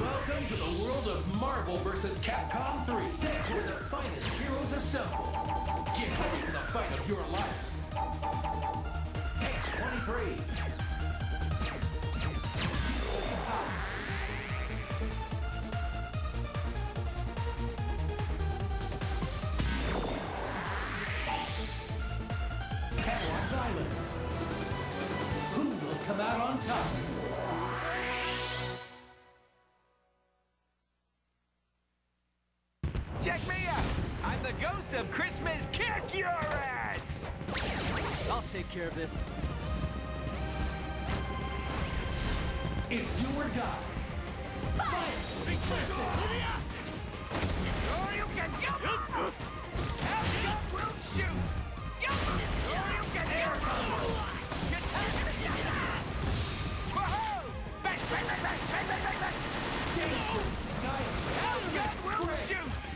Welcome to the world of Marvel vs. Capcom 3. That's where the finest heroes assemble. Get ready for the fight of your life. X-23. Kattelox Island. Who will come out on top? The ghost of Christmas Kick Your Ass! I'll take care of this. It's do or die. Or you can go! Have gun will shoot! Or you can Get Whoa! Bang, bang, bang, bang, bang, bang, bang, bang! Have gun will shoot!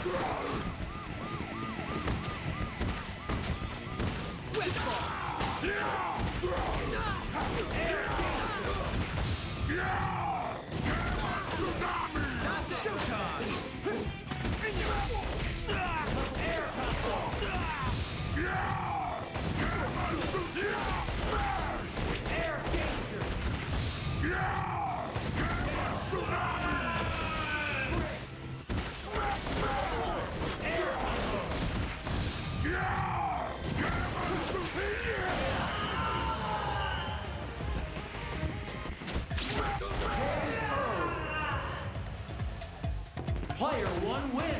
Spider! Web ball! That's Player one win.